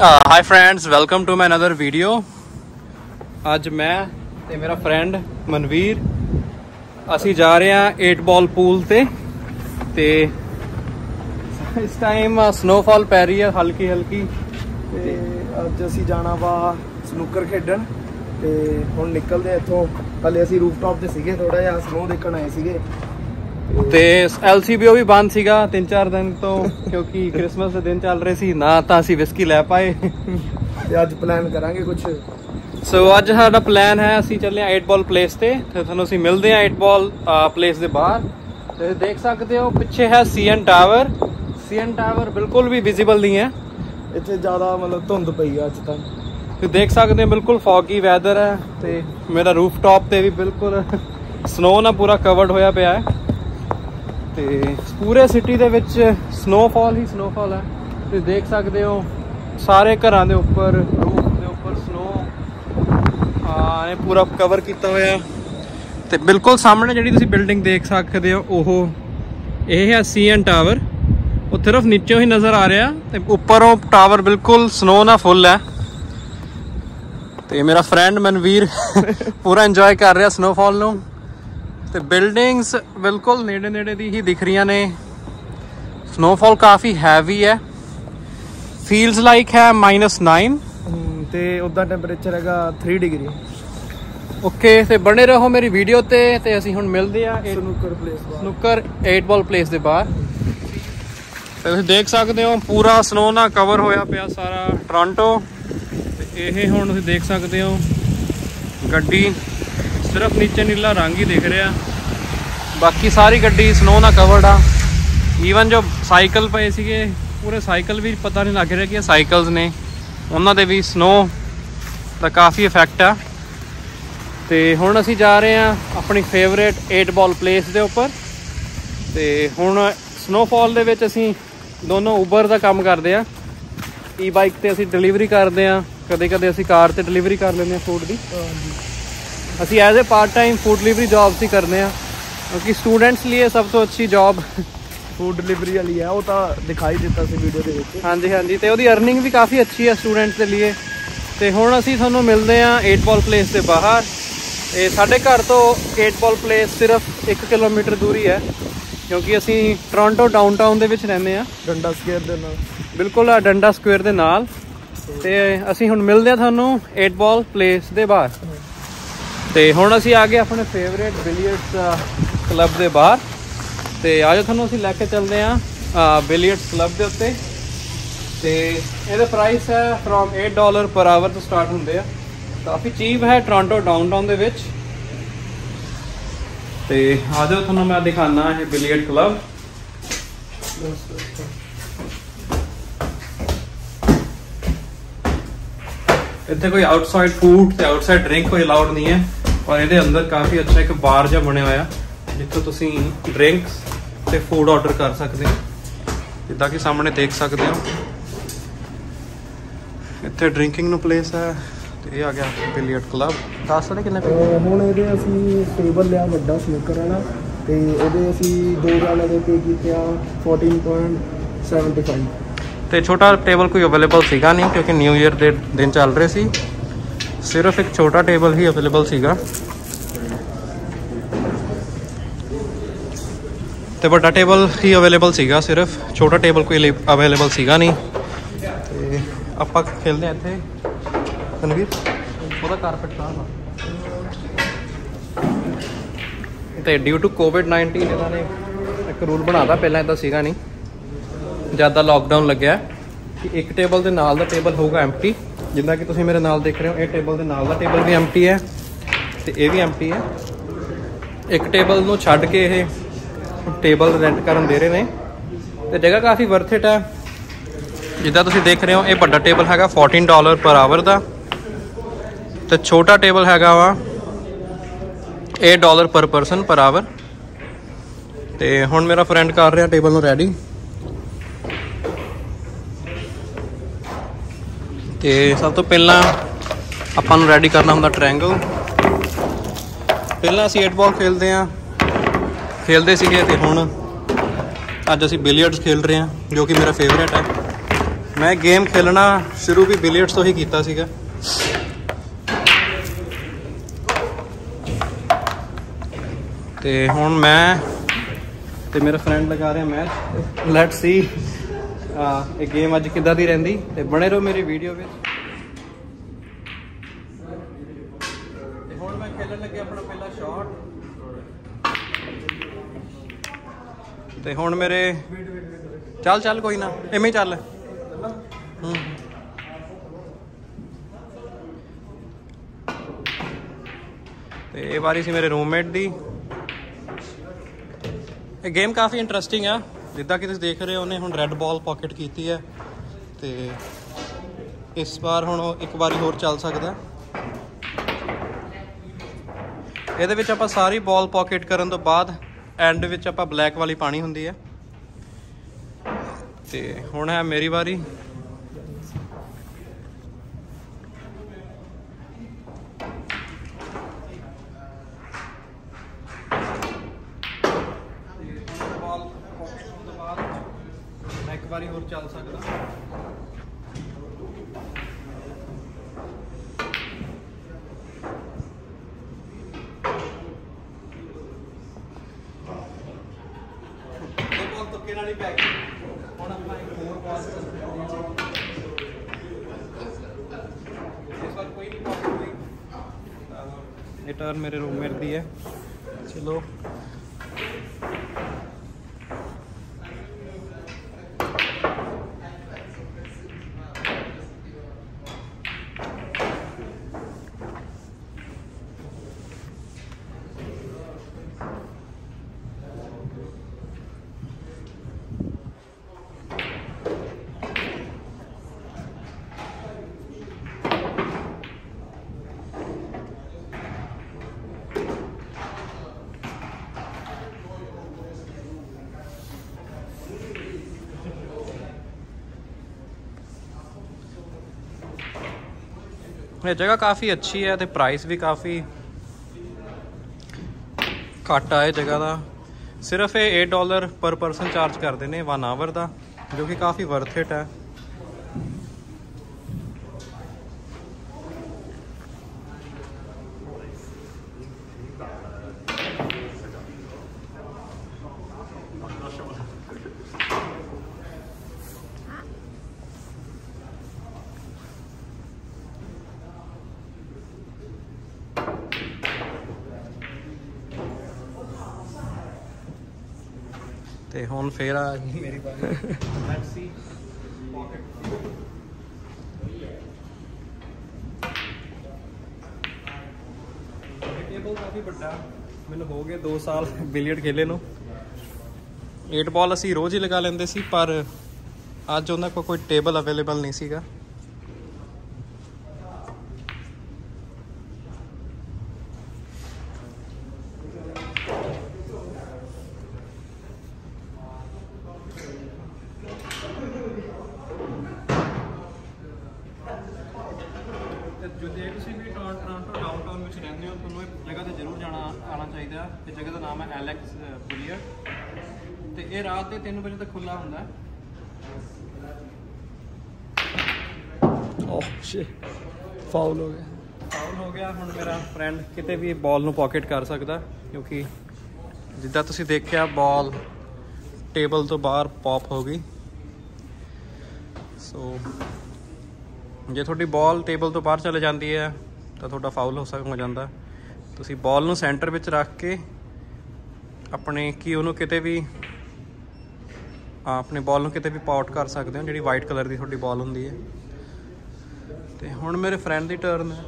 Hi friends welcome to my another video ਅੱਜ ਮੈਂ ਤੇ ਮੇਰਾ ਫਰੈਂਡ ਮਨਵੀਰ, ਅਸੀਂ ਜਾ ਰਹੇ ਹਾਂ 8 ਬਾਲ ਪੂਲ ਤੇ ਤੇ ਇਸ ਟਾਈਮ ਸਨੋਫਾਲ ਪੈ ਰਹੀ ਹੈ ਹਲਕੀ ਹਲਕੀ ਤੇ ਅੱਜ ਅਸੀਂ ਜਾਣਾ ਵਾ ਸਨੂਕਰ ਖੇਡਣ ਤੇ ਹੁਣ ਨਿਕਲਦੇ ਆ ਇੱਥੋਂ। ਕੱਲੇ ਅਸੀਂ ਰੂਫਟਾਪ ਤੇ ਸੀਗੇ ਥੋੜਾ ਜਿਹਾ ਸਨੋ ਦੇਖਣ ਆਏ ਸੀਗੇ। ਤੇ ਐਲਸੀਬੀਓ ਵੀ ਬੰਦ ਸੀਗਾ 3-4 ਦਿਨ ਤੋਂ ਕਿਉਂਕਿ ਕ੍ਰਿਸਮਸ ਦੇ ਦਿਨ ਚੱਲ ਰਹੇ ਸੀ ਨਾ ਤਾਂ ਅਸੀਂ ਵਿਸਕੀ ਲੈ ਪਾਏ। ਤੇ ਅੱਜ ਪਲਾਨ ਕਰਾਂਗੇ ਕੁਝ ਸੋ ਅੱਜ ਸਾਡਾ ਪਲਾਨ ਹੈ ਅਸੀਂ ਚੱਲੇ ਆ 8 ਬਾਲ ਪਲੇਸ ਤੇ ਤੇ ਤੁਹਾਨੂੰ ਅਸੀਂ ਮਿਲਦੇ ਆ 8 ਬਾਲ ਪਲੇਸ ਦੇ ਬਾਹਰ। ਤੇ ਦੇਖ ਸਕਦੇ ਹੋ ਪਿੱਛੇ ਹੈ ਸੀਐਨ ਟਾਵਰ ਸੀਐਨ ਟਾਵਰ ਬਿਲਕੁਲ ਵੀ ਵਿਜ਼ੀਬਲ ਨਹੀਂ ਹੈ। ਇੱਥੇ ਜ਼ਿਆਦਾ ਮਤਲਬ ਧੁੰਦ ਪਈ ਆ ਅੱਜ ਤਾਂ। ਤੁਸੀਂ ਦੇਖ ਸਕਦੇ ਹੋ ਬਿਲਕੁਲ ਫੌਗੀ ਵੈਦਰ ਹੈ ਤੇ ਮੇਰਾ ਰੂਫ ਟਾਪ ਤੇ ਵੀ ਬਿਲਕੁਲ ਸਨੋ ਨਾਲ ਪੂਰਾ ਕਵਰਡ ਹੋਇਆ ਪਿਆ ਹੈ। ਤੇ ਪੂਰੇ ਸਿਟੀ ਦੇ ਵਿੱਚ ਸਨੋਫਾਲ ਹੀ ਸਨੋਫਾਲ ਹੈ। ਤੁਸੀਂ ਦੇਖ ਸਕਦੇ ਹੋ, ਸਾਰੇ ਘਰਾਂ ਦੇ ਉੱਪਰ ਰੂਫ ਦੇ ਉੱਪਰ ਸਨੋ ਆ ਇਹ ਪੂਰਾ ਕਵਰ ਕੀਤਾ ਹੋਇਆ ਤੇ ਬਿਲਕੁਲ ਸਾਹਮਣੇ ਜਿਹੜੀ ਤੁਸੀਂ ਬਿਲਡਿੰਗ ਦੇਖ ਸਕਦੇ ਹੋ, ਉਹ ਇਹ ਹੈ ਸੀਐਨ ਟਾਵਰ ਉਹ ਸਿਰਫ ਨੀਚੇ ਹੀ ਨਜ਼ਰ ਆ ਰਿਹਾ ਤੇ ਉੱਪਰੋਂ ਟਾਵਰ ਬਿਲਕੁਲ ਸਨੋ ਨਾਲ ਫੁੱਲ ਹੈ। ਤੇ ਮੇਰਾ ਫਰੈਂਡ ਮਨਵੀਰ ਪੂਰਾ ਇੰਜੋਏ ਕਰ ਰਿਹਾ ਸਨੋਫਾਲ ਨੂੰ। ਤੇ ਬਿਲਡਿੰਗਸ ਬਿਲਕੁਲ ਨੇੜੇ ਨੇੜੇ ਦੀ ਹੀ ਦਿਖ ਰਹੀਆਂ ਨੇ। ਸਨੋਫਾਲ ਕਾਫੀ ਹੈਵੀ ਹੈ। ਫੀਲਸ ਲਾਈਕ ਹੈ -9 ਹਮ, ਤੇ ਉਦਾਂ ਟੈਂਪਰੇਚਰ ਹੈਗਾ 3 ਡਿਗਰੀ ਓਕੇ ਤੇ ਬਣੇ ਰਹੋ ਮੇਰੀ ਵੀਡੀਓ ਤੇ ਤੇ ਅਸੀਂ ਹੁਣ ਮਿਲਦੇ ਆ ਸਨੂਕਰ ਪਲੇਸ ਸਨੂਕਰ 8 ਬਾਲ ਪਲੇਸ ਦੇ ਬਾਹਰ। ਤੇ ਤੁਸੀਂ ਦੇਖ ਸਕਦੇ ਹੋ ਪੂਰਾ ਸਨੋ ਨਾਲ ਕਵਰ ਹੋਇਆ ਪਿਆ ਸਾਰਾ ਟੋਰਾਂਟੋ ਤੇ ਇਹ ਹੁਣ ਤੁਸੀਂ ਦੇਖ ਸਕਦੇ ਹੋ ਗੱਡੀ। ਸਿਰਫ ਨੀਚੇ ਨੀਲਾ ਰੰਗ ਹੀ ਦਿਖ ਰਿਹਾ। ਬਾਕੀ ਸਾਰੀ ਗੱਡੀ ਸਨੋ ਨਾਲ ਕਵਰਡ ਆ। ਈਵਨ ਜੋ ਸਾਈਕਲ ਪਏ ਸੀਗੇ, ਪੂਰੇ ਸਾਈਕਲ ਵੀ ਪਤਾ ਨਹੀਂ ਲੱਗ ਰਿਹਾ ਕਿ ਇਹ ਸਾਈਕਲਸ ਨੇ। ਉਹਨਾਂ ਦੇ ਵੀ ਸਨੋ ਦਾ ਕਾਫੀ ਇਫੈਕਟ ਆ। ਤੇ ਹੁਣ ਅਸੀਂ ਜਾ ਰਹੇ ਹਾਂ ਆਪਣੀ ਫੇਵਰੇਟ 8 ਬਾਲ ਪਲੇਸ ਦੇ ਉੱਪਰ। ਤੇ ਹੁਣ ਸਨੋਫਾਲ ਦੇ ਵਿੱਚ ਅਸੀਂ ਦੋਨੋਂ ਉਬਰ ਦਾ ਕੰਮ ਕਰਦੇ ਆ ਈ ਬਾਈਕ ਤੇ ਅਸੀਂ ਡਿਲੀਵਰੀ ਕਰਦੇ ਆ ਕਦੇ ਕਦੇ ਅਸੀਂ ਕਾਰ ਤੇ ਡਿਲੀਵਰੀ ਕਰ ਲੈਂਦੇ ਆ ਫੂਡ ਦੀ। ਅਸੀਂ as a part time food delivery jobs ਹੀ ਕਰਦੇ ਆ ਕਿਉਂਕਿ ਸਟੂਡੈਂਟਸ ਲਈ ਸਭ ਤੋਂ ਅੱਛੀ ਜੌਬ ਫੂਡ ਡਿਲੀਵਰੀ ਵਾਲੀ ਹੈ ਉਹ ਤਾਂ ਦਿਖਾਈ ਦਿੱਤਾ ਸੀ ਵੀਡੀਓ ਦੇ ਵਿੱਚ। ਹਾਂਜੀ ਹਾਂਜੀ ਤੇ ਉਹਦੀ ਅਰਨਿੰਗ ਵੀ ਕਾਫੀ ਅੱਛੀ ਹੈ ਸਟੂਡੈਂਟਸ ਦੇ ਲਈ। ਤੇ ਹੁਣ ਅਸੀਂ ਤੁਹਾਨੂੰ ਮਿਲਦੇ ਆ 8 ਬਾਲ ਪਲੇਸ ਦੇ ਬਾਹਰ। ਇਹ ਸਾਡੇ ਘਰ ਤੋਂ 8 ਬਾਲ ਪਲੇਸ ਸਿਰਫ 1 ਕਿਲੋਮੀਟਰ ਦੂਰੀ ਹੈ ਕਿਉਂਕਿ ਅਸੀਂ ਟੋਰਾਂਟੋ ਡਾਊਨਟਾਊਨ ਦੇ ਵਿੱਚ ਰਹਿੰਦੇ ਆ ਡੰਡਾ ਸਕੇਅਰ ਦੇ ਨਾਲ। ਬਿਲਕੁਲ ਆ ਡੰਡਾ ਸਕੁਅਰ ਦੇ ਨਾਲ। ਤੇ ਅਸੀਂ ਹੁਣ ਮਿਲਦੇ ਆ ਤੁਹਾਨੂੰ 8 ਬਾਲ ਪਲੇਸ ਦੇ ਬਾਹਰ। ਤੇ ਹੁਣ ਅਸੀਂ ਆ ਗਏ ਆਪਣੇ ਫੇਵਰੇਟ ਬਿਲੀਅਰਡਸ ਕਲੱਬ ਦੇ ਬਾਹਰ। ਤੇ ਅੱਜ ਤੁਹਾਨੂੰ ਅਸੀਂ ਲੈ ਕੇ ਚੱਲਦੇ ਆ ਬਿਲੀਅਰਡਸ ਕਲੱਬ ਦੇ ਉੱਤੇ। ਤੇ ਇਹਦਾ ਪ੍ਰਾਈਸ ਹੈ ਫਰੋਮ 8 ਡਾਲਰ ਪਰ ਆਵਰ ਤੋਂ ਸਟਾਰਟ ਹੁੰਦੇ ਆ। ਕਾਫੀ ਚੀਪ ਹੈ ਟੋਰਾਂਟੋ ਡਾਊਨਟਾਊਨ ਦੇ ਵਿੱਚ। ਤੇ ਆਜੋ ਤੁਹਾਨੂੰ ਮੈਂ ਦਿਖਾਣਾ ਇਹ ਬਿਲੀਅਰਡ ਕਲੱਬ ਇੱਥੇ ਕੋਈ ਆਊਟਸਾਈਡ ਫੂਡ ਤੇ ਆਊਟਸਾਈਡ ਡਰਿੰਕ ਕੋਈ ਅਲਾਉਡ ਨਹੀਂ ਹੈ। ਪਰ ਇਹਦੇ ਅੰਦਰ ਕਾਫੀ ਅੱਛਾ ਇੱਕ ਬਾਰ ਜਿਹਾ ਬਣਿਆ ਹੋਇਆ ਜਿੱਥੋਂ ਤੁਸੀਂ ਡਰਿੰਕਸ ਤੇ ਫੂਡ ਆਰਡਰ ਕਰ ਸਕਦੇ ਹੋ। ਜਿੱਦਾਂ ਕਿ ਸਾਹਮਣੇ ਦੇਖ ਸਕਦੇ ਹੋ। ਇੱਥੇ ਡਰਿੰਕਿੰਗ ਨੂੰ ਪਲੇਸ ਹੈ ਤੇ ਇਹ ਆ ਗਿਆ ਬਿਲੀਅਰਡ ਕਲੱਬ ਦੱਸ ਸਕਦੇ ਕਿੰਨੇ ਪੈਸੇ ਹੁਣ ਇਹਦੇ ਅਸੀਂ ਟੇਬਲ ਲਿਆ ਵੱਡਾ ਸਨੂਕਰ ਵਾਲਾ ਤੇ ਇਹਦੇ ਅਸੀਂ ਦੋ ਜਾਣੇ ਦੇ ਪੇ ਕੀਤੇ ਆ 14.75 ਤੇ ਛੋਟਾ ਟੇਬਲ ਕੋਈ ਅਵੇਲੇਬਲ ਸੀਗਾ ਨਹੀਂ ਕਿਉਂਕਿ ਨਿਊ ਇਅਰ ਦੇ ਦਿਨ ਚੱਲ ਰਹੇ ਸੀ। ਸਿਰਫ ਇੱਕ ਛੋਟਾ ਟੇਬਲ ਹੀ ਅਵੇਲੇਬਲ ਸੀਗਾ। ਤੇ ਵੱਡਾ ਟੇਬਲ ਹੀ ਅਵੇਲੇਬਲ ਸੀਗਾ ਸਿਰਫ। ਛੋਟਾ ਟੇਬਲ ਕੋਈ ਅਵੇਲੇਬਲ ਸੀਗਾ ਨਹੀਂ। ਤੇ ਆਪਾਂ ਖੇਲਦੇ ਆ ਇੱਥੇ। ਤਨਵੀਰ ਉਹਦਾ ਕਾਰਪਟ ਕਹਾਂ ਤੇ ਡਿਊ ਟੂ ਕੋਵਿਡ-19 ਇਹਨਾਂ ਨੇ ਇੱਕ ਰੂਲ ਬਣਾਤਾ ਪਹਿਲਾਂ ਇਦਾਂ ਸੀਗਾ ਨਹੀਂ। ਜ਼ਿਆਦਾ ਲਾਕਡਾਊਨ ਲੱਗਿਆ, ਕਿ ਇੱਕ ਟੇਬਲ ਦੇ ਨਾਲ ਦਾ ਟੇਬਲ ਹੋਊਗਾ ਐਮਪਟੀ ਜਿੱਦਾਂ ਕਿ ਤੁਸੀਂ ਮੇਰੇ ਨਾਲ ਦੇਖ ਰਹੇ ਹੋ, ਇਹ ਟੇਬਲ ਦੇ ਨਾਲ ਦਾ ਟੇਬਲ ਵੀ ਐਮਪਟੀ ਹੈ ਤੇ ਇਹ ਵੀ ਐਮਪਟੀ ਹੈ। ਇੱਕ ਟੇਬਲ ਨੂੰ ਛੱਡ ਕੇ ਇਹ ਟੇਬਲ ਰੈਂਟ ਕਰਨ ਦੇ ਰਹੇ ਨੇ ਤੇ ਜਗ੍ਹਾ ਕਾਫੀ ਵਰਥ ਇਟ ਹੈ। ਜਿੱਦਾਂ ਤੁਸੀਂ ਦੇਖ ਰਹੇ ਹੋ, ਇਹ ਵੱਡਾ ਟੇਬਲ ਹੈਗਾ 14 ਡਾਲਰ ਪਰ ਆਵਰ ਦਾ ਤੇ ਛੋਟਾ ਟੇਬਲ ਹੈਗਾ ਵਾ 8 ਡਾਲਰ ਪਰ ਪਰਸਨ ਪਰ ਆਵਰ ਤੇ ਹੁਣ ਮੇਰਾ ਫਰੈਂਡ ਕਰ ਰਿਹਾ ਟੇਬਲ ਨੂੰ ਰੈਡੀ ਤੇ ਸਭ ਤੋਂ ਪਹਿਲਾਂ ਆਪਾਂ ਨੂੰ ਰੈਡੀ ਕਰਨਾ ਹੁੰਦਾ ਟ੍ਰਾਇੰਗਲ ਪਹਿਲਾਂ ਅਸੀਂ 8 ਬਾਲ ਖੇਲਦੇ ਆਂ ਖੇਲਦੇ ਸੀਗੇ ਤੇ ਹੁਣ ਅੱਜ ਅਸੀਂ ਬਿਲੀਅਰਡਸ ਖੇਲ ਰਹੇ ਹਾਂ, ਜੋ ਕਿ ਮੇਰਾ ਫੇਵਰੇਟ ਹੈ। ਮੈਂ ਗੇਮ ਖੇਲਣਾ ਸ਼ੁਰੂ ਵੀ ਬਿਲੀਅਰਡਸ ਤੋਂ ਹੀ ਕੀਤਾ ਸੀਗਾ। ਤੇ ਹੁਣ ਮੈਂ ਤੇ ਮੇਰਾ ਫਰੈਂਡ ਲਗਾ ਰਿਹਾ ਮੈਚ ਲੈਟਸ ਸੀ ਇਹ ਗੇਮ ਅੱਜ ਕਿੱਦਾਂ ਦੀ ਰਹਿੰਦੀ? ਤੇ ਬਣੇ ਰਹੋ ਮੇਰੀ ਵੀਡੀਓ ਵਿੱਚ। ਤੇ ਹੁਣ ਮੈਂ ਖੇਲਣ ਲੱਗਿਆ ਆਪਣਾ ਪਹਿਲਾ ਸ਼ਾਟ ਤੇ ਹੁਣ ਮੇਰੇ ਚੱਲ ਚੱਲ ਕੋਈ ਨਾ। ਐਵੇਂ ਹੀ ਚੱਲ। ਹੂੰ। ਤੇ ਇਹ ਵਾਰੀ ਸੀ ਮੇਰੇ ਰੂਮਮੇਟ ਦੀ। ਇਹ ਗੇਮ ਕਾਫੀ ਇੰਟਰਸਟਿੰਗ ਆ। ਜਿੱਦਾਂ ਕਿ ਤੁਸੀਂ ਦੇਖ ਰਹੇ ਹੋ, ਉਹਨੇ ਹੁਣ ਰੈੱਡ ਬਾਲ ਪਾਕਟ ਕੀਤੀ ਹੈ ਤੇ ਇਸ ਵਾਰ ਹੁਣ ਉਹ ਇੱਕ ਵਾਰੀ ਹੋਰ ਚੱਲ ਸਕਦਾ। ਇਹਦੇ ਵਿੱਚ ਆਪਾਂ ਸਾਰੀ ਬਾਲ ਪਾਕਟ ਕਰਨ ਤੋਂ ਬਾਅਦ ਐਂਡ ਵਿੱਚ ਆਪਾਂ ਬਲੈਕ ਵਾਲੀ ਪਾਣੀ ਹੁੰਦੀ ਹੈ। ਤੇ ਹੁਣ ਹੈ ਮੇਰੀ ਵਾਰੀ ਬਾਲ ਪਾਕਟ ਹੋਣ ਤੋਂ ਬਾਅਦ ਮੈਂ ਇੱਕ ਵਾਰੀ ਹੋਰ ਚੱਲ ਸਕਦਾ ਇਹ ਬਾਲ ਤੁੱਕੇ ਨਾਲ ਹੀ ਪੈ ਗਈ ਹੁਣ ਆਪਾਂ ਇੱਕ ਹੋਰ ਬਾਲ ਇਹ ਜਗ੍ਹਾ ਕਾਫੀ ਅੱਛੀ ਹੈ ਤੇ ਪ੍ਰਾਈਸ ਵੀ ਕਾਫੀ ਘੱਟ ਆ ਇਹ ਜਗ੍ਹਾ ਦਾ। ਸਿਰਫ ਇਹ 8 ਡਾਲਰ ਪਰ ਪਰਸਨ ਚਾਰਜ ਕਰਦੇ ਨੇ 1 ਆਵਰ ਦਾ, ਜੋ ਕਿ ਕਾਫੀ ਵਰਥ ਇਟ ਹੈ। ਤੇ ਹੁਣ ਫੇਰ ਆ ਗਈ ਮੇਰੀ ਵਾਰੀ ਲੈਟਸ ਸੀ ਪਾਕਟ ਟੇਬਲ ਕਾਫੀ ਵੱਡਾ ਮੈਨੂੰ ਹੋ ਗਏ 2 ਸਾਲ ਬਿਲੀਅਰਡ ਖੇਲੇ ਨੂੰ 8 ਬਾਲ ਅਸੀਂ ਰੋਜ਼ ਹੀ ਲਗਾ ਲੈਂਦੇ ਸੀ ਪਰ ਅੱਜ ਉਹਨਾਂ ਕੋਲ ਕੋਈ ਟੇਬਲ ਅਵੇਲੇਬਲ ਨਹੀਂ ਸੀਗਾ ਤੇ ਜੋ ਜੇ ਤੁਸੀਂ ਵੀ ਟੋਰਨ- ਟੋਰਾਂਟੋ ਡਾਊਨਟਾਊਨ ਵਿੱਚ ਰਹਿੰਦੇ ਹੋ ਤੁਹਾਨੂੰ ਇਹ ਜਗ੍ਹਾ ਤੇ ਜ਼ਰੂਰ ਜਾਣਾ ਆਣਾ ਚਾਹੀਦਾ ਹੈ। ਇਹ ਜਗ੍ਹਾ ਦਾ ਨਾਮ ਹੈ ਐਲੈਕਸ ਬੁਲੀਅਰ ਤੇ ਇਹ ਰਾਤ ਦੇ 3 ਵਜੇ ਤੱਕ ਖੁੱਲਾ ਹੁੰਦਾ ਹੈ ਓਹ ਸ਼ੇ ਫਾਉਲ ਹੋ ਗਿਆ। ਫਾਉਲ ਹੋ ਗਿਆ, ਹੁਣ ਮੇਰਾ ਫਰੈਂਡ ਕਿਤੇ ਵੀ ਬਾਲ ਨੂੰ ਪਾਕਟ ਕਰ ਸਕਦਾ, ਕਿਉਂਕਿ ਜਿੱਦਾਂ ਤੁਸੀਂ ਦੇਖਿਆ ਬਾਲ ਟੇਬਲ ਤੋਂ ਬਾਹਰ ਪੌਪ ਹੋ ਗਈ। ਸੋ ਜੇ ਤੁਹਾਡੀ ਬਾਲ ਟੇਬਲ ਤੋਂ ਬਾਹਰ ਚਲੇ ਜਾਂਦੀ ਹੈ, ਤਾਂ ਤੁਹਾਡਾ ਫਾਉਲ ਹੋ ਸਕਦਾ, ਹੋ ਜਾਂਦਾ। ਤੁਸੀਂ ਬਾਲ ਨੂੰ ਸੈਂਟਰ ਵਿੱਚ ਰੱਖ ਕੇ ਆਪਣੇ ਕੀ ਉਹਨੂੰ ਕਿਤੇ ਵੀ ਆਪਣੇ ਬਾਲ ਨੂੰ ਕਿਤੇ ਵੀ ਪਾਊਟ ਕਰ ਸਕਦੇ ਹੋ, ਜਿਹੜੀ ਵਾਈਟ ਕਲਰ ਦੀ ਤੁਹਾਡੀ ਬਾਲ ਹੁੰਦੀ ਹੈ। ਤੇ ਹੁਣ ਮੇਰੇ ਫਰੈਂਡ ਦੀ ਟਰਨ ਹੈ।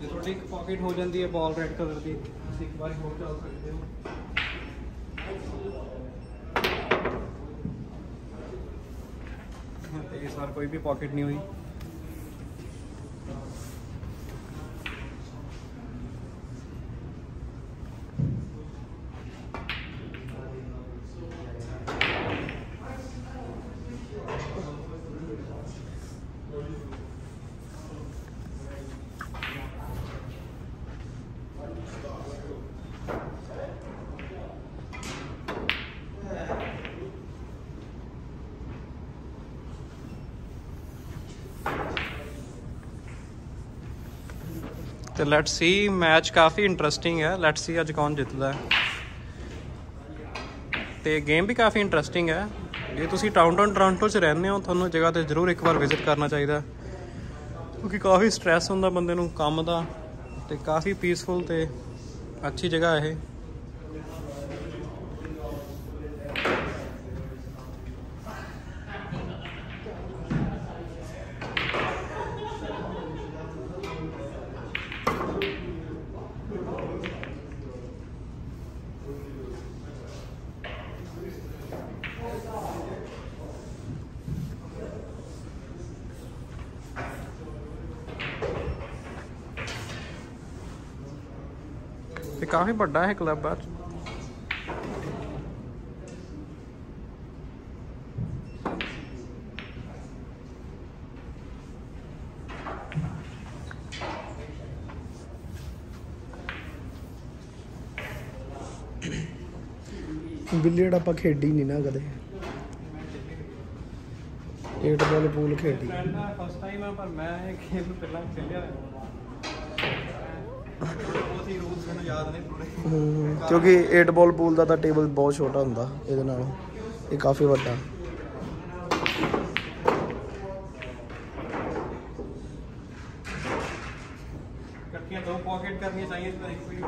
ਤੁਹਾਡੀ ਇੱਕ ਪਾਕਟ ਹੋ ਜਾਂਦੀ ਹੈ ਬਾਲ ਰੈਡ ਕਲਰ ਦੀ ਤੁਸੀਂ ਇੱਕ ਵਾਰੀ ਹੋਰ ਚੱਲ ਸਕਦੇ ਹੋ। ਤੇ ਇਸ ਵਾਰ ਕੋਈ ਵੀ ਪਾਕਟ ਨਹੀਂ ਹੋਈ। ਤੇ ਲੈਟਸ ਸੀ ਮੈਚ ਕਾਫੀ ਇੰਟਰਸਟਿੰਗ ਹੈ। ਲੈਟਸ ਸੀ ਅੱਜ ਕੌਣ ਜਿੱਤਦਾ ਹੈ। ਤੇ ਗੇਮ ਵੀ ਕਾਫੀ ਇੰਟਰਸਟਿੰਗ ਹੈ। ਜੇ ਤੁਸੀਂ ਟਾਊਨਟਾਊਨ ਟੋਰਾਂਟੋ 'ਚ ਰਹਿੰਦੇ ਹੋ, ਤੁਹਾਨੂੰ ਜਗ੍ਹਾ ਤੇ ਜ਼ਰੂਰ ਇੱਕ ਵਾਰ ਵਿਜ਼ਿਟ ਕਰਨਾ ਚਾਹੀਦਾ ਕਿਉਂਕਿ ਕਾਫੀ ਸਟ੍ਰੈਸ ਹੁੰਦਾ ਬੰਦੇ ਨੂੰ ਕੰਮ ਦਾ ਤੇ ਕਾਫੀ ਪੀਸਫੁਲ ਤੇ ਅੱਛੀ ਜਗ੍ਹਾ ਇਹ। ਵੱਡਾ ਹੈ ਕਲੱਬ ਆ। ਬਿਲੀਅਰਡ ਆਪਾਂ ਖੇਡੀ ਨਹੀਂ ਨਾ ਕਦੇ। 8 ਬਾਲ ਪੂਲ ਖੇਡੀ। ਫਸਟ ਟਾਈਮ ਆ ਪਰ ਮੈਂ ਇਹ ਗੇਮ ਪਹਿਲਾਂ ਖੇਲਿਆ ਉਹ ਰੂਲਸ ਮੈਨੂੰ ਯਾਦ ਨਹੀਂ ਪੂਰੇ। ਕਿਉਂਕਿ 8 ਬਾਲ ਪੂਲ ਦਾ ਤਾਂ ਟੇਬਲ ਬਹੁਤ ਛੋਟਾ ਹੁੰਦਾ, ਇਹਦੇ ਨਾਲੋਂ। ਇਹ ਕਾਫੀ ਵੱਡਾ ਇਕੱਠੀਆਂ ਦੋ ਪਾਕਟ ਕਰਨੀਆਂ ਚਾਹੀਏ ਤਾਂ ਇੱਕ ਵੀ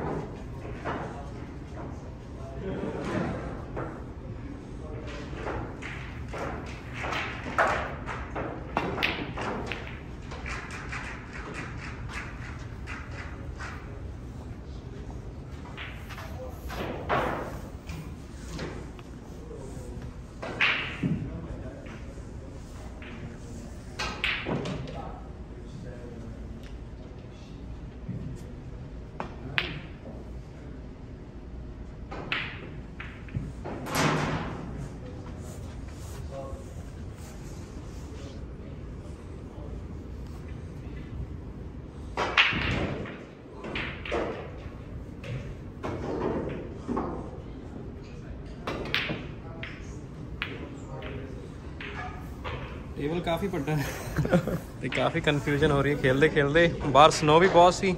ਟੇਬਲ ਕਾਫੀ ਵੱਡਾ ਹੈ। ਤੇ ਕਾਫੀ ਕਨਫਿਊਜ਼ਨ ਹੋ ਰਹੀ ਹੈ। ਖੇਲਦੇ ਖੇਲਦੇ ਬਾਹਰ ਸਨੋ ਵੀ ਬਹੁਤ ਸੀ।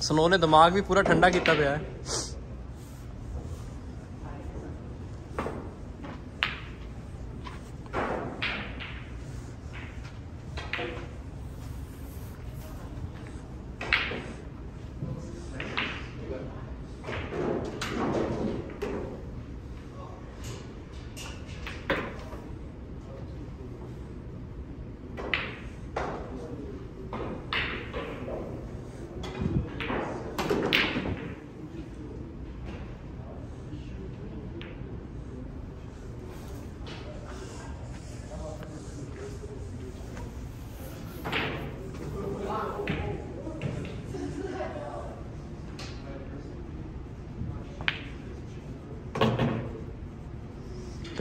ਸਨੋ ਨੇ ਦਿਮਾਗ ਵੀ ਪੂਰਾ ਠੰਡਾ ਕੀਤਾ ਪਿਆ ਹੈ।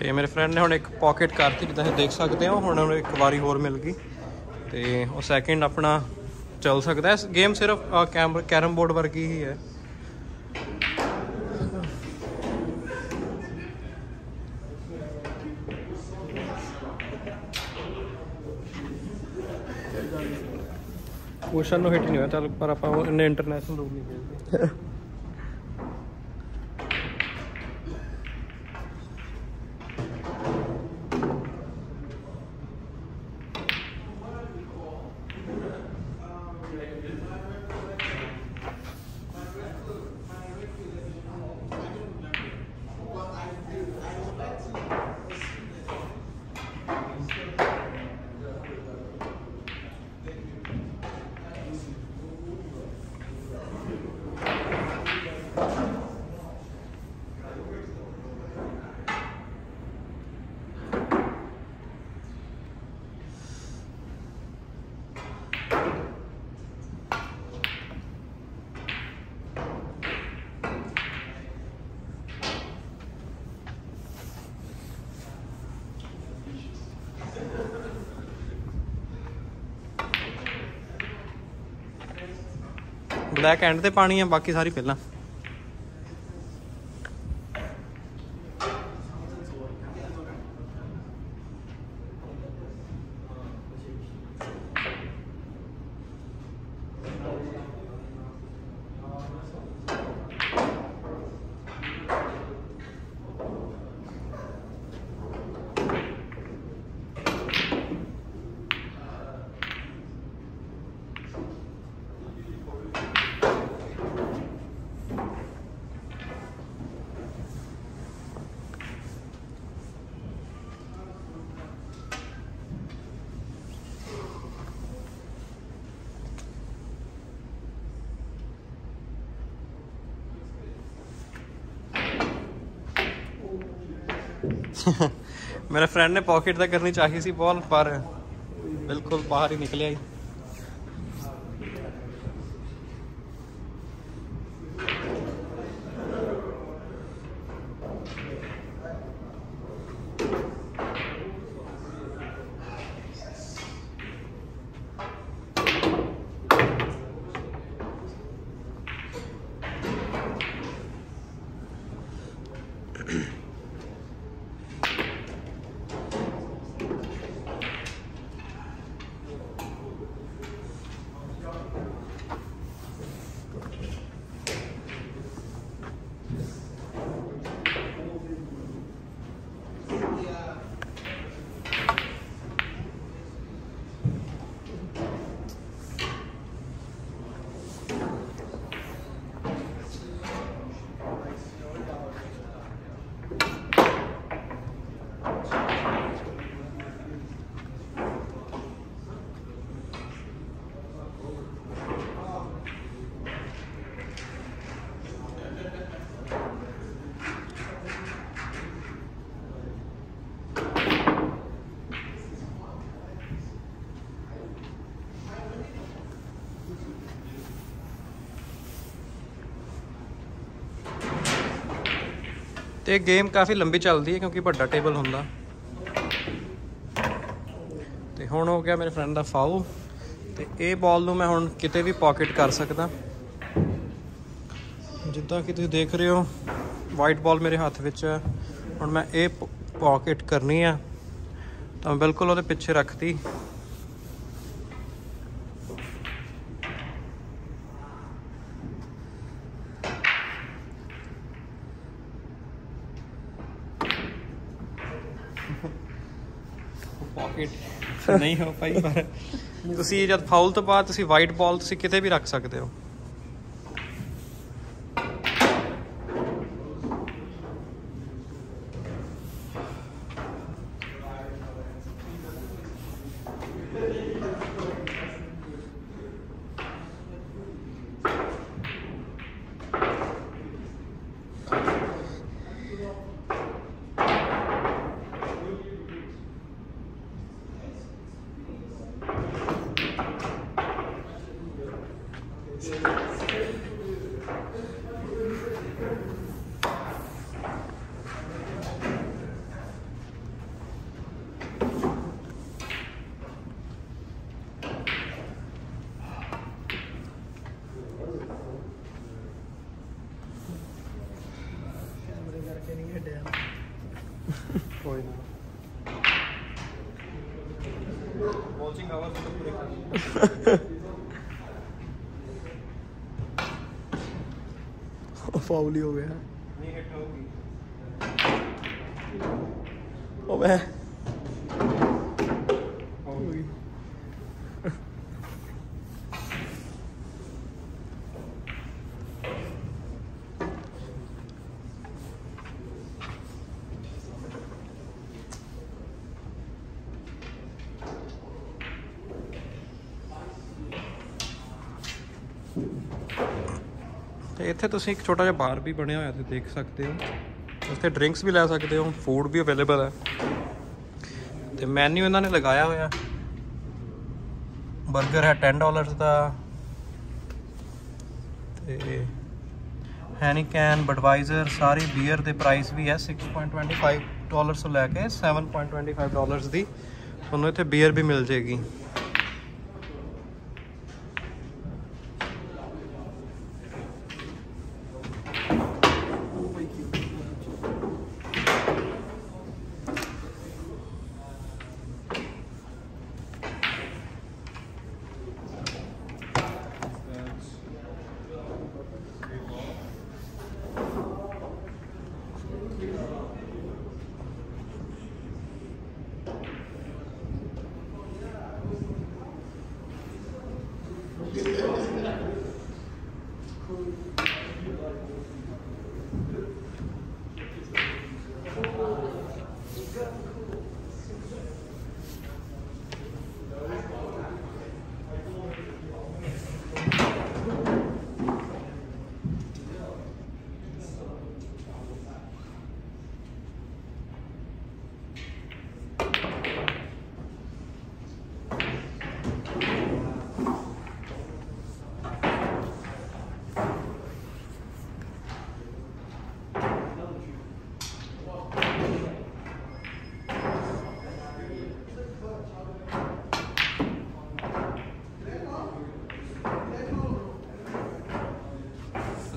ਤੇ ਮੇਰੇ ਫਰੈਂਡ ਨੇ ਹੁਣ ਇੱਕ ਪਾਕਟ ਕਰਤੀ ਜਿੱਦਾਂ ਤੁਸੀਂ ਦੇਖ ਸਕਦੇ ਹੋ ਹੁਣ ਉਹਨੂੰ ਇੱਕ ਵਾਰੀ ਹੋਰ ਮਿਲ ਗਈ। ਤੇ ਉਹ ਸੈਕਿੰਡ ਆਪਣਾ ਚੱਲ ਸਕਦਾ ਹੈ। ਗੇਮ ਸਿਰਫ ਕੈਰਮ ਬੋਰਡ ਵਰਗੀ ਹੀ ਹੈ। ਕੁਸ਼ਨ ਨੂੰ ਹਿੱਟ ਨਹੀਂ ਹੋਇਆ ਚੱਲ ਪਰ ਆਪਾਂ ਉਹ ਇੰਨੇ ਇੰਟਰਨੈਸ਼ਨਲ ਰੂਲ ਨਹੀਂ ਖੇਡਦੇ। ਬਲੈਕ ਐਂਡ ਤੇ ਪਾਣੀ ਆ ਬਾਕੀ ਸਾਰੀ ਪਹਿਲਾਂ। ਮੇਰੇ ਫਰੈਂਡ ਨੇ ਪਾਕਟ ਤਾਂ ਕਰਨੀ ਚਾਹੀ ਸੀ ਬਾਲ ਪਰ ਬਿਲਕੁਲ ਬਾਹਰ ਹੀ ਨਿਕਲਿਆ ਇਹ ਗੇਮ ਕਾਫੀ ਲੰਬੀ ਚੱਲਦੀ ਹੈ ਕਿਉਂਕਿ ਵੱਡਾ ਟੇਬਲ ਹੁੰਦਾ। ਤੇ ਹੁਣ ਹੋ ਗਿਆ ਮੇਰੇ ਫਰੈਂਡ ਦਾ ਫਾਉਲ ਤੇ ਇਹ ਬਾਲ ਨੂੰ ਮੈਂ ਹੁਣ ਕਿਤੇ ਵੀ ਪਾਕਟ ਕਰ ਸਕਦਾ। ਜਿੱਦਾਂ ਕਿ ਤੁਸੀਂ ਦੇਖ ਰਹੇ ਹੋ ਵਾਈਟ ਬਾਲ ਮੇਰੇ ਹੱਥ ਵਿੱਚ ਹੈ। ਹੁਣ ਮੈਂ ਇਹ ਪਾਕਟ ਕਰਨੀ ਆ ਤਾਂ ਬਿਲਕੁਲ ਉਹਦੇ ਪਿੱਛੇ ਰੱਖਤੀ ਪਾਕਟ ਨਹੀਂ ਹੋ ਪਾਈ ਪਰ ਤੁਸੀਂ ਜਦ ਫਾਉਲ ਤੋਂ ਬਾਅਦ ਤੁਸੀਂ ਵਾਈਟ ਬਾਲ ਤੁਸੀਂ ਕਿਤੇ ਵੀ ਰੱਖ ਸਕਦੇ ਹੋ ਕੈਮਰੇ ਕਰਕੇ ਨਹੀਂ ਹਟਿਆ ਕੋਈ ਨਾ ਵਾਚਿੰਗ ਆਵਰਸ ਤੋਂ ਪੂਰੇ ਫਾਉਲ ਹੀ ਹੋ ਗਿਆ। ਇੱਥੇ ਤੁਸੀਂ ਇੱਕ ਛੋਟਾ ਜਿਹਾ ਬਾਰ ਵੀ ਬਣਿਆ ਹੋਇਆ ਤੇ ਦੇਖ ਸਕਦੇ ਹੋ। ਉੱਥੇ ਡਰਿੰਕਸ ਵੀ ਲੈ ਸਕਦੇ ਹੋ ਫੂਡ ਵੀ ਅਵੇਲੇਬਲ ਹੈ। ਤੇ ਮੈਨੂ ਇਹਨਾਂ ਨੇ ਲਗਾਇਆ ਹੋਇਆ। 버ਗਰ ਹੈ 10 ਡਾਲਰਸ ਦਾ। ਤੇ ਹੈਨੀਕੈਨ ਬਡਵਾਈਜ਼ਰ ਸਾਰੀ ਬੀਅਰ ਦੇ ਪ੍ਰਾਈਸ ਵੀ ਹੈ 6.25 ਡਾਲਰਸ ਤੋਂ ਲੈ ਕੇ 7.25 ਡਾਲਰਸ ਦੀ। ਤੁਹਾਨੂੰ ਇੱਥੇ ਬੀਅਰ ਵੀ ਮਿਲ ਜੇਗੀ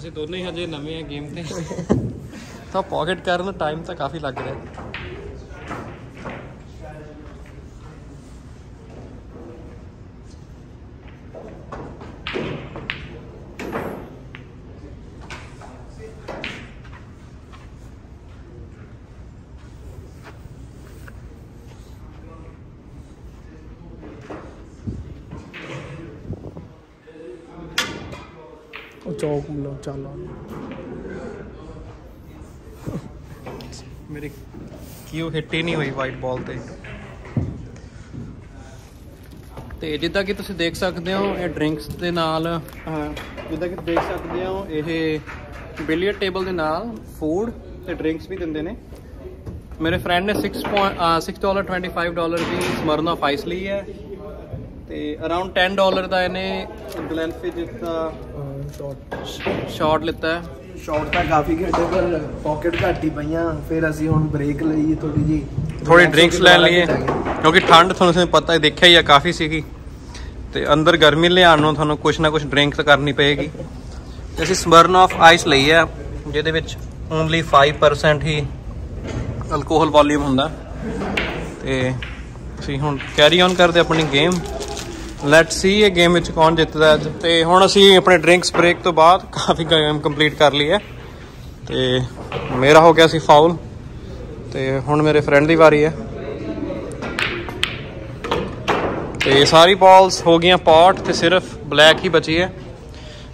ਅਸੀਂ ਦੋਨੇ ਹੀ ਹਜੇ ਨਵੇਂ ਆ ਗੇਮ ਤੇ। ਤਾਂ ਪਾਕਟ ਕਰਨ ਟਾਈਮ ਤਾਂ ਕਾਫੀ ਲੱਗ ਰਿਹਾ। ਚੌਕ ਮਤਲਬ ਚੱਲ ਆ। ਮੇਰੀ ਕੀ ਉਹ ਹਿੱਟ ਹੀ ਨਹੀਂ ਹੋਈ ਵਾਈਟ ਬਾਲ ਤੇ? ਤੇ ਜਿੱਦਾਂ ਕਿ ਤੁਸੀਂ ਦੇਖ ਸਕਦੇ ਹੋ ਇਹ ਡਰਿੰਕਸ ਦੇ ਨਾਲ ਜਿੱਦਾਂ ਕਿ ਦੇਖ ਸਕਦੇ ਹੋ ਇਹ ਬਿਲੀਅਰਡ ਟੇਬਲ ਦੇ ਨਾਲ ਫੂਡ ਤੇ ਡਰਿੰਕਸ ਵੀ ਦਿੰਦੇ ਨੇ। ਮੇਰੇ ਫਰੈਂਡ ਨੇ 6 6 ਡਾਲਰ 25 ਡਾਲਰ ਦੀ ਸਮਰਨਾ ਆਈਸ ਲਈ ਹੈ। ਤੇ ਅਰਾਊਂਡ 10 ਡਾਲਰ ਦਾ ਇਹਨੇ ਗਲੈਨਫਿਜ ਦਾ ਸ਼ਾਰਟ ਸ਼ਾਟ ਲਿੱਤਾ ਹੈ। ਸ਼ਾਰਟ ਤਾਂ ਕਾਫੀ ਖੇਡੇ ਪਰ ਪਾਕਟ ਘੱਟ ਹੀ ਪਈਆਂ। ਫਿਰ ਅਸੀਂ ਹੁਣ ਬ੍ਰੇਕ ਲਈ ਥੋੜੀ ਜੀ ਥੋੜੀ ਡਰਿੰਕਸ ਲੈ ਲਈਏ। ਕਿਉਂਕਿ ਠੰਡ ਤੁਹਾਨੂੰ ਤੁਹਾਨੂੰ ਪਤਾ ਹੈ ਦੇਖਿਆ ਹੀ ਆ ਕਾਫੀ ਸੀਗੀ। ਤੇ ਅੰਦਰ ਗਰਮੀ ਲਿਆਉਣ ਨੂੰ ਤੁਹਾਨੂੰ ਕੁਛ ਨਾ ਕੁਛ ਡਰਿੰਕ ਤਾਂ ਕਰਨੀ ਪਏਗੀ। ਤੇ ਅਸੀਂ ਸਮਰਨ ਆਫ ਆਈਸ ਲਈ ਆ ਜਿਹਦੇ ਵਿੱਚ ਓਨਲੀ 5% ਹੀ ਅਲਕੋਹਲ ਵੋਲਿਊਮ ਹੁੰਦਾ। ਤੇ ਅਸੀਂ ਹੁਣ ਕੈਰੀ ਔਨ ਕਰਦੇ ਆਪਣੀ ਗੇਮ ਲੈਟਸ ਸੀ ਇਹ ਗੇਮ ਵਿੱਚ ਕੌਣ ਜਿੱਤਦਾ ਅੱਜ। ਤੇ ਹੁਣ ਅਸੀਂ ਆਪਣੇ ਡਰਿੰਕਸ ਬ੍ਰੇਕ ਤੋਂ ਬਾਅਦ ਕਾਫੀ ਗੇਮ ਕੰਪਲੀਟ ਕਰ ਲਈ ਹੈ ਤੇ ਮੇਰਾ ਹੋ ਗਿਆ ਸੀ ਫਾਉਲ ਤੇ ਹੁਣ ਮੇਰੇ ਫਰੈਂਡ ਦੀ ਵਾਰੀ ਹੈ। ਤੇ ਸਾਰੀ ਬਾਲਸ ਹੋ ਗਈਆਂ ਪੌਟ ਤੇ ਸਿਰਫ ਬਲੈਕ ਹੀ ਬਚੀ ਹੈ।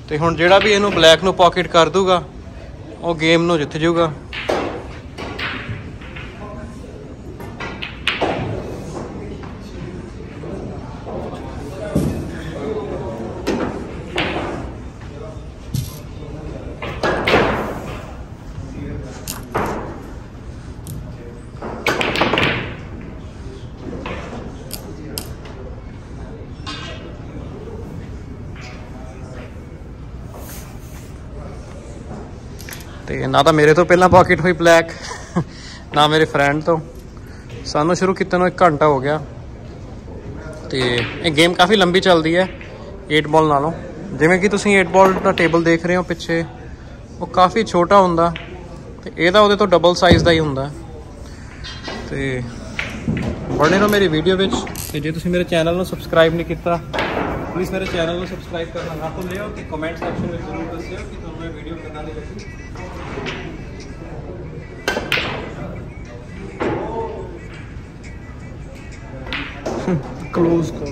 ਤੇ ਹੁਣ ਜਿਹੜਾ ਵੀ ਇਹਨੂੰ ਬਲੈਕ ਨੂੰ ਪਾਕਟ ਕਰ ਦੂਗਾ, ਉਹ ਗੇਮ ਨੂੰ ਜਿੱਤ ਜਾਊਗਾ ਤੇ ਨਾ ਤਾਂ ਮੇਰੇ ਤੋਂ ਪਹਿਲਾਂ ਪਾਕਟ ਹੋਈ ਬਲੈਕ ਨਾ ਮੇਰੇ ਫਰੈਂਡ ਤੋਂ। ਸਾਨੂੰ ਸ਼ੁਰੂ ਕੀਤੇ ਨੂੰ 1 ਘੰਟਾ ਹੋ ਗਿਆ। ਤੇ ਇਹ ਗੇਮ ਕਾਫੀ ਲੰਬੀ ਚੱਲਦੀ ਹੈ 8 ਬਾਲ ਨਾਲੋਂ। ਜਿਵੇਂ ਕਿ ਤੁਸੀਂ 8 ਬਾਲ ਦਾ ਟੇਬਲ ਦੇਖ ਰਹੇ ਹੋ ਪਿੱਛੇ, ਉਹ ਕਾਫੀ ਛੋਟਾ ਹੁੰਦਾ, ਤੇ ਇਹਦਾ ਉਹਦੇ ਤੋਂ ਡਬਲ ਸਾਈਜ਼ ਦਾ ਹੀ ਹੁੰਦਾ। ਤੇ ਬਣੇ ਰਹੋ ਮੇਰੀ ਵੀਡੀਓ ਵਿੱਚ, ਤੇ ਜੇ ਤੁਸੀਂ ਮੇਰੇ ਚੈਨਲ ਨੂੰ ਸਬਸਕ੍ਰਾਈਬ ਨਹੀਂ ਕੀਤਾ ਪਲੀਜ਼ ਮੇਰੇ ਚੈਨਲ ਨੂੰ ਸਬਸਕ੍ਰਾਈਬ ਕਰਨਾ ਨਾ ਭੁੱਲਿਓ, ਤੇ ਕਮੈਂਟ ਸੈਕਸ਼ਨ ਵਿੱਚ ਜ਼ਰੂਰ ਦੱਸਿਓ ਕਿ ਤੁਹਾਨੂੰ ਇਹ ਵੀਡੀਓ ਕਿੱਦਾਂ ਦੀ ਲੱਗੀ। ਕਲੋਜ਼ ਕਰ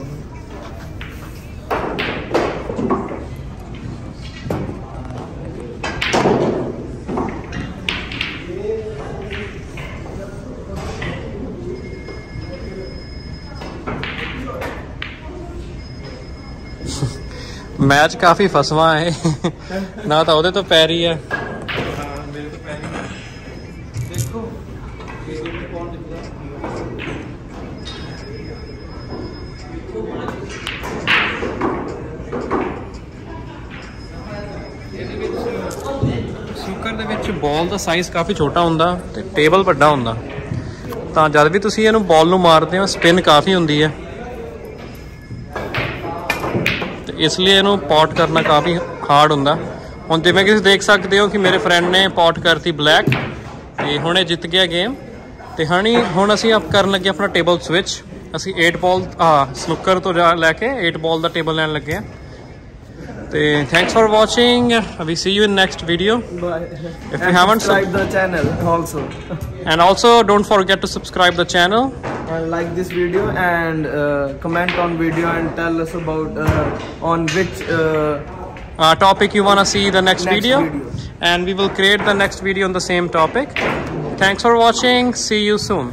ਮੈਚ ਕਾਫੀ ਫਸਵਾ ਹੈ। ਨਾ ਤਾਂ ਉਹਦੇ ਤੋਂ ਪੈ ਰਹੀ ਹੈ। ਸਾਈਜ਼ ਕਾਫੀ ਛੋਟਾ ਹੁੰਦਾ ਤੇ ਟੇਬਲ ਵੱਡਾ ਹੁੰਦਾ। ਤਾਂ ਜਦ ਵੀ ਤੁਸੀਂ ਇਹਨੂੰ ਬਾਲ ਨੂੰ ਮਾਰਦੇ ਹੋ ਸਪਿਨ ਕਾਫੀ ਹੁੰਦੀ ਹੈ। ਤੇ ਇਸ ਲਈ ਇਹਨੂੰ ਪੌਟ ਕਰਨਾ ਕਾਫੀ ਹਾਰਡ ਹੁੰਦਾ। ਹੁਣ ਜਿਵੇਂ ਕਿ ਤੁਸੀਂ ਦੇਖ ਸਕਦੇ ਹੋ ਕਿ ਮੇਰੇ ਫਰੈਂਡ ਨੇ ਪੌਟ ਕਰਤੀ ਬਲੈਕ ਤੇ ਹੁਣ ਇਹ ਜਿੱਤ ਗਿਆ ਗੇਮ ਤੇ ਹਣੀ ਹੁਣ ਅਸੀਂ ਆਪ ਕਰਨ ਲੱਗੇ ਆਪਣਾ ਟੇਬਲ ਸਵਿਚ ਅਸੀਂ 8 ਬਾਲ ਆ ਸਨੂਕਰ ਤੋਂ ਜਾ- ਲੈ ਕੇ 8 ਬਾਲ ਦਾ ਟੇਬਲ ਲੈਣ ਲੱਗੇ ਆ Thanks for watching. We see you in next video. Video bye if you haven't subscribe the also. Also and also don't forget to subscribe the channel and uh, like this video and uh, comment on video and tell us about uh, on which topic you want to see the next, video. And we will create the next video on the same topic. Thanks for watching. See you soon.